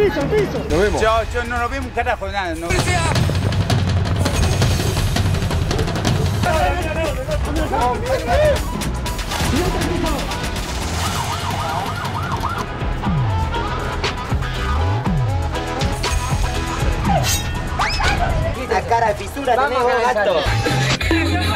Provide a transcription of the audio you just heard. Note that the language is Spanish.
piso, al piso! Nos vemos. Yo, yo no lo vi un carajo, nada. No. La cara de fisura gato.